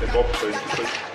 Хип-хоп, то есть,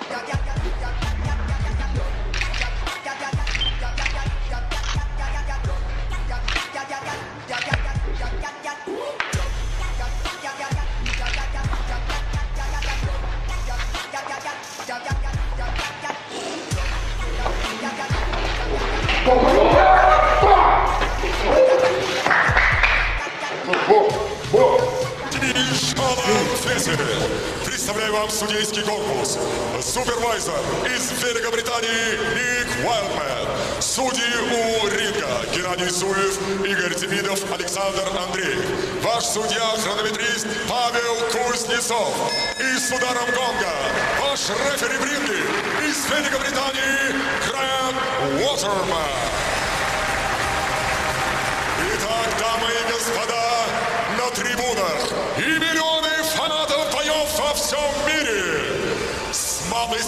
вам судейский корпус. Супервайзер из Великобритании Ник Уайлдмен. Судьи у ринга Геннадий Суев, Игорь Демидов, Александр Андреев. Ваш судья, хронометрист Павел Кузнецов. И с ударом гонга ваш рефери в ринге из Великобритании Грэм Уотерман.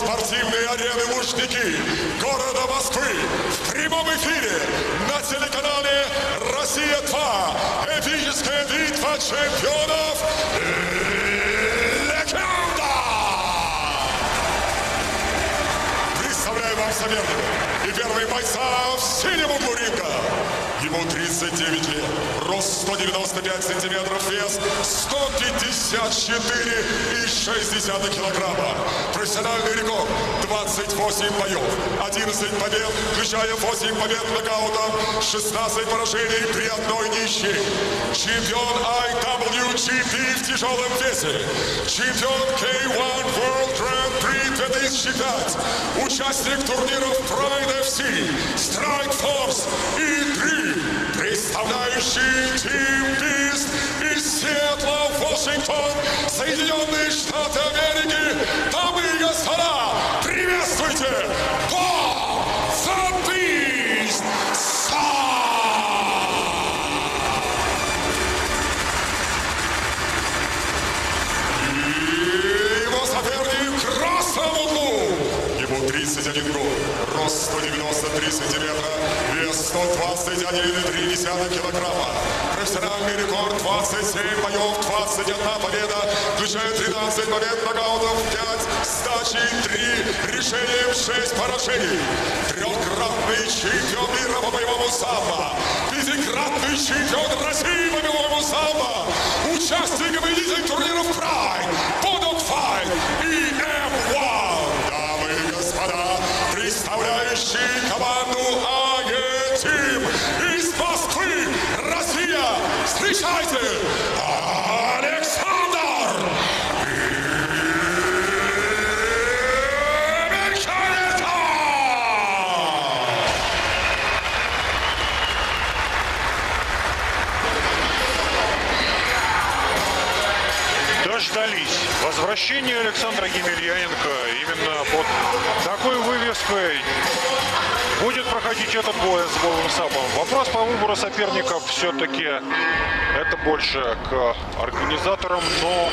Спортивной арены Лужники города Москвы в прямом эфире на телеканале «Россия-2» эпическая битва чемпионов Легенда! Представляю вам соперника и первый бойца в синем углу ринга. Ему 39 лет, рост 195 сантиметров, вес 154,6 килограмма. Профессиональный рекорд 28 боев, 11 побед, включая 8 побед нокаутом, 16 поражений при одной ничьей. Чемпион IWGP тяжелом весе. Чемпион K1 World Grand Prix 2005. Участник турниров Pride FC, Strike Force и 3. Представляющий Team Beast 21,3 а килограмма. Профессиональный рекорд 27 боев, 21 победа, включая 13 побед нокаутов, 5 сдачи, 3 решения, 6 поражений. Трехкратный чемпион мира по боевому самбо, пятикратный чемпион России. Дождались возвращения Александра Емельяненко. Именно под такой вывеской будет проходить этот бой с Голым Сапом. Вопрос по выбору соперников все-таки это больше к организаторам, но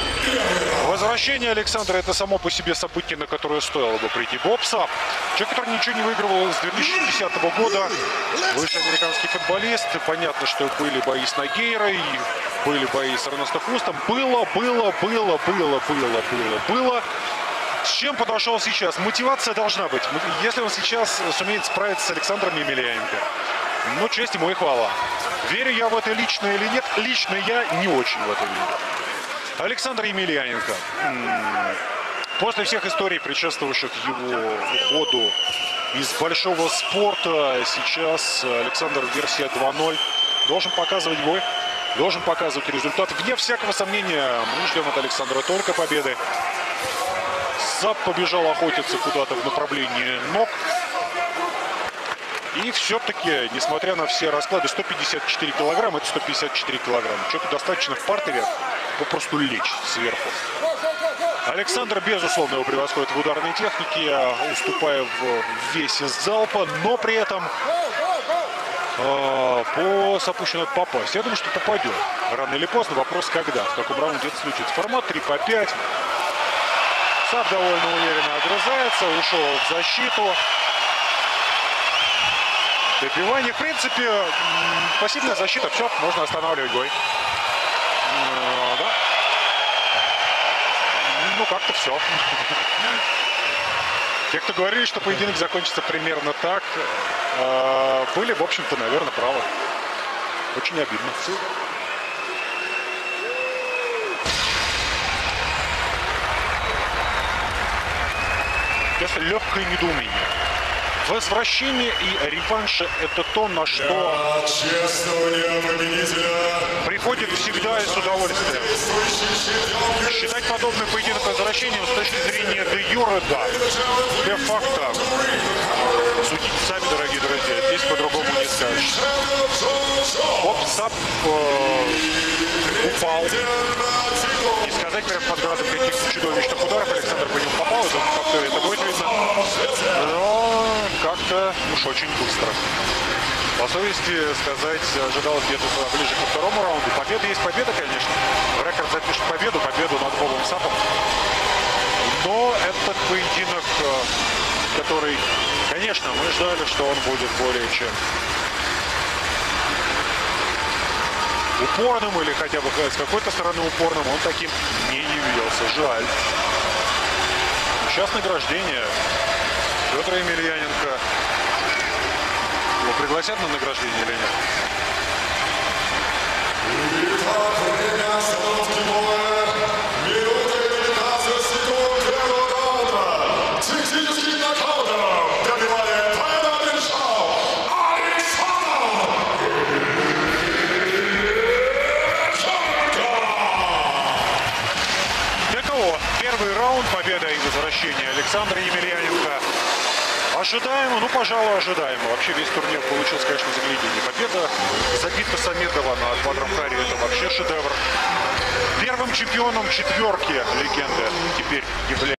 возвращение Александра это само по себе событие, на которое стоило бы прийти. Боб Сап, человек, который ничего не выигрывал с 2010 года, бывший американский футболист. Понятно, что были бои с Нагейрой, были бои с Эрнесто Хустом. Было, было, было, было, было, было, было. С чем подошел сейчас? Мотивация должна быть. Если он сейчас сумеет справиться с Александром Емельяненко, ну, честь ему и хвала. Верю я в это лично или нет? Лично я не очень в это верю. Александр Емельяненко. После всех историй, предшествовавших его уходу из большого спорта, сейчас Александр версия 2.0 должен показывать бой, должен показывать результат. Вне всякого сомнения, мы ждем от Александра только победы. Зап побежал охотиться куда-то в направлении ног. И все-таки, несмотря на все расклады, 154 килограмма, это 154 килограмма. Что-то достаточно в партере попросту лечь сверху. Александр, безусловно, его превосходит в ударной технике, уступая в весе залпа, но при этом э, по запущенной попасть. Я думаю, что попадет. Рано или поздно. Вопрос, когда, в каком раунде это случится. Формат 3 по 5. Сап довольно уверенно огрызается, ушел в защиту. Добивание, в принципе, пассивная защита, все, можно останавливать бой. Э, да. ну как-то все. Те, кто говорили, что поединок закончится примерно так, э, были, в общем-то, наверное, правы. Очень обидно. Это легкое недоумение. Возвращение и реванш – это то, на что приходит всегда и с удовольствием. Считать подобный поединок возвращением с точки зрения де юре, да. Де факто. Судите сами, дорогие друзья. Здесь по-другому не скажешь. Оп, Сап э, упал. Не сказать прям под градом каких-то чудовищных ударов Александр по нему попал. Это, это будет видно. Но как-то уж очень быстро. По совести сказать, ожидалось где-то ближе ко второму раунду. Победа есть победа, конечно. Рекорд запишет победу, победу над Бобом Сапом. Но этот поединок, э, который, конечно, мы ждали, что он будет более чем упорным или хотя бы с какой-то стороны упорным, он таким не явился. Жаль. Сейчас награждение Петра Емельяненко. Пригласят на награждение или нет? Итак, время остановки боя. Минута и 15 секунд первого раунда. Техническим нокаутом добивает победу Шоу Александр Таково. Первый раунд, победа и возвращение Александра Емельяненко. Ожидаемо, ну, пожалуй, ожидаемо. Вообще весь турнир получился, конечно, загляденье. Победа забита Самедова на Квадром Харе. Это вообще шедевр. Первым чемпионом четверки легенды теперь является